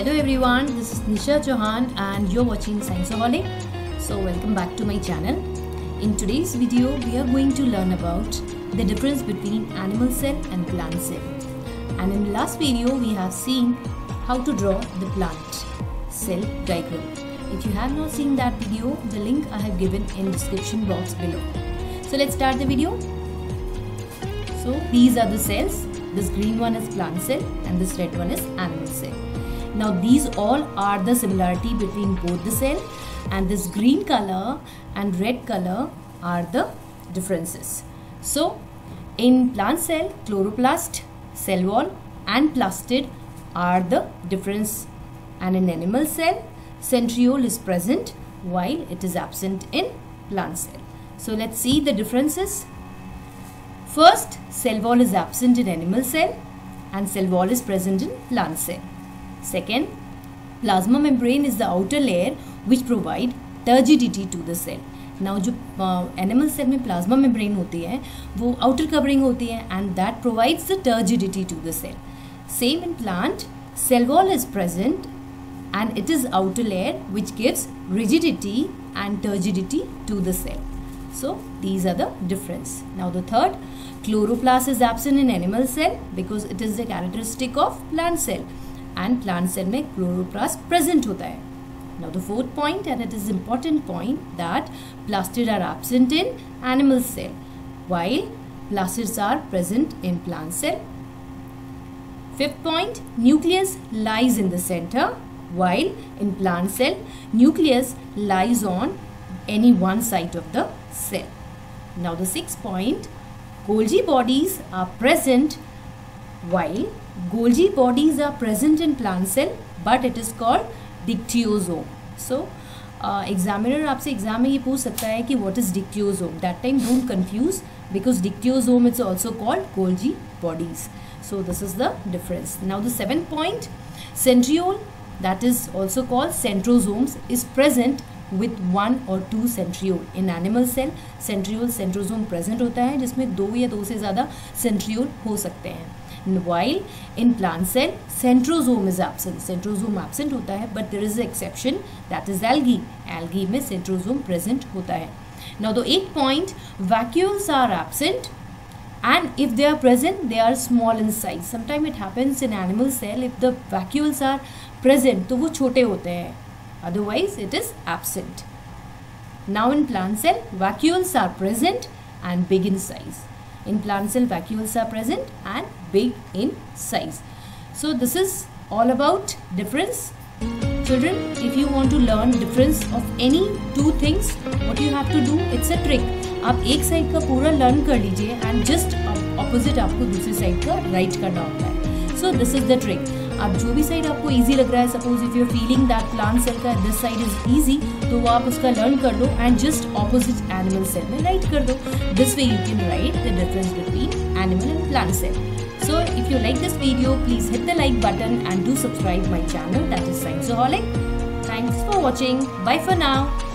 Hello everyone, this is Nisha Chauhan and you're watching Scienceoholic. So welcome back to my channel. In today's video, we are going to learn about the difference between animal cell and plant cell. And in the last video, we have seen how to draw the plant cell diagram. If you have not seen that video, the link I have given in description box below. So let's start the video. So these are the cells. This green one is plant cell and this red one is animal cell. Now these all are the similarity between both the cell and this green color and red color are the differences. So in plant cell, chloroplast, cell wall and plastid are the difference and in animal cell, centriole is present while it is absent in plant cell. So let's see the differences. First, cell wall is absent in animal cell and cell wall is present in plant cell. Second, plasma membrane is the outer layer which provide turgidity to the cell. Now जो animal uh, cell में plasma membrane होती है वो outer covering होती है and that provides the turgidity to the cell same in plant cell wall is present and it is outer layer which gives rigidity and turgidity to the cell. So these are the difference. Now the third, chloroplast is absent in animal cell because it is the characteristic of plant cell and plant cell में chloroplast present होता है. Now the fourth point and it is important point that plastids are absent in animal cell while plastids are present in plant cell. Fifth point, nucleus lies in the center while in plant cell, nucleus lies on any one side of the cell. Now the sixth point, Golgi bodies are present while Golgi bodies are present in plant cell but it is called dictyosome. So examiner uh, आपसे exam में ये पूछ सकता है कि what is dictyosome that time don't confuse because dictyosome it's also called Golgi bodies so this is the difference now the seventh point centriole that is also called centrosomes is present with one or two centriole in animal cell centriole centrosome present होता है जिसमें दो या दो से ज़्यादा centriole हो सकते हैं while in plant cell centrosome is absent centrosome absent होता है but there is exception that is algae algae में सेंट्रोजोम प्रेजेंट होता है. Now the eight point vacuoles are absent and if they are present they are small in size sometime it happens in animal cell if the vacuoles are present तो वो छोटे होते हैं. Otherwise it is absent now in plant cell vacuoles are present and big in size in plant cell vacuoles are present and big in size. So this is all about difference. Children, if you want to learn difference of any two things, what you have to do, it's a trick. आप एक side का पूरा learn कर लीजिए and just opposite आपको दूसरी side का write करना होता है. So this is the trick आप जो भी साइड आपको इजी लग रहा है suppose if you feeling that plant cell का दिस साइड इज़ इजी तो वो आप उसका लर्न कर लो and just opposite animal cell में राइट कर दो. This way you can write the difference between animal and plant cell So if you like this video, please hit the like button and do subscribe my channel that is Scienceoholic. Thanks for watching. Bye for now.